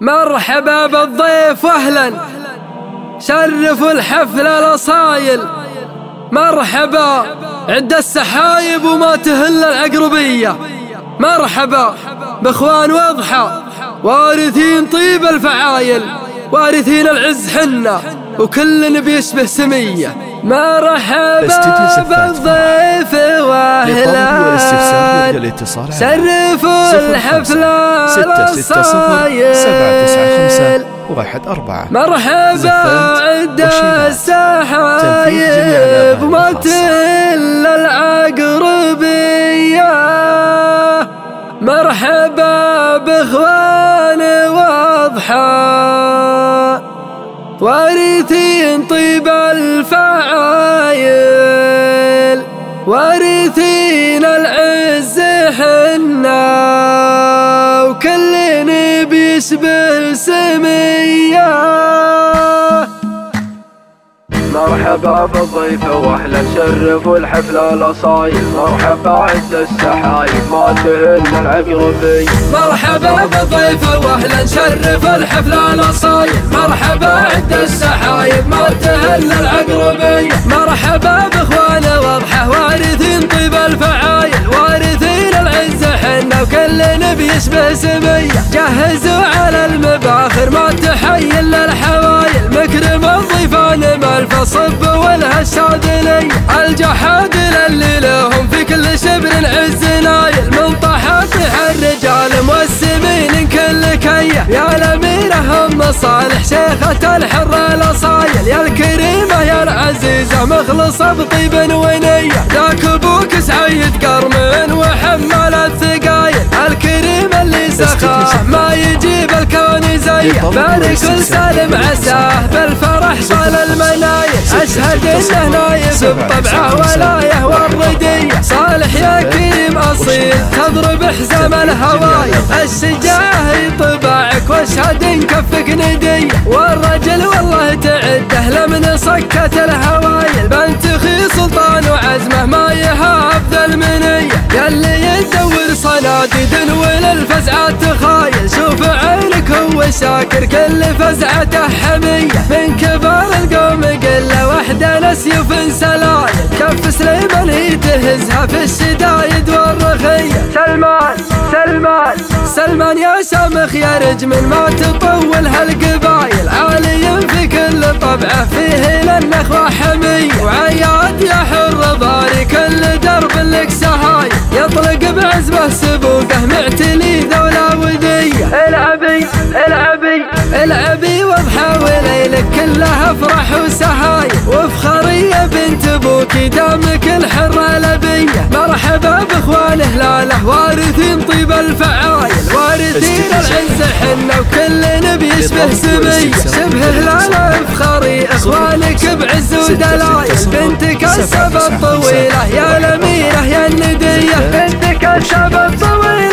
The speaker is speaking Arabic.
مرحبا بالضيف واهلا شرفوا الحفل الأصايل. مرحبا. عند السحايب وما تهل العقربية مرحبا. بإخوان واضحى وارثين طيب الفعايل. وارثين العز حنا. وكل بيشبه سمية. مرحبا بالضيف واهلا شرفوا الحفل الصايل واحد. أربعة. مرحبا عند السحايب ما تل العقربية. مرحبا باخوان واضحى وارثين طيب الفعايل وارثين العز حنا وكل بيشبه سمية مرحبا بالضيف واهلا شرفوا الحفل الاصايل مرحبا عند السحايب ما تهن العقربي مرحبا بالضيف واهلا شرف الحفل الاصايل مرحبا عند السحايب ما تهل العقربي مرحبا بإخوان واضحه وارثين طيب الفعايل. وارثين العز حنا وكل نبي يشبه سمية. جهزوا على المباخر الجحادل اللي لهم في كل شبر عز نايل من طحاطح الرجال موسمين كل كيه يا الاميره ام صالح شيخة الحر الأصايل. يا الكريمة يا العزيزة مخلصة بطيب ونيه ذاك الكون زيه بارك سالم عساه بالفرح طال المنايل أشهد إنه نايف بطبعه ولاية والردية. صالح يا كريم أصيل. تضرب حزام الهوايل الشجاعه طباعك واشهد إن كفك نديه والرجل والله تعده لمن صكت الهوايل بنت أخي سلطان وعزمه ما يهاب ذا المنية. يلي يدور صناديد وللفزعات تخايل. شوف عينك هو شاكر كل فزعته حميه من كبار القوم قله وحده نسيف سلايل كف سليمان هي تهزها في الشدايد والرخيه سلمان سلمان سلمان يا شامخ يا رجم ما تطول هالقبايل. عالي في كل طبعة فيه للنخوة حمية وعياد يا حر ضاري كل درب لك سهايل يطلق بعزمه سبوقه كلها افراح وسهايل وفخرية بنت أبوك دامك الحرة لبية مرحبا باخوان هلاله وارثين طيب الفعايل. وارثين العز حنا وكل نبي يشبه سمية شبه هلاله افخري اخوانك بعز ودلايل بنتك السبب طويلة يا الاميرة يا الندية. بنتك السبب طويلة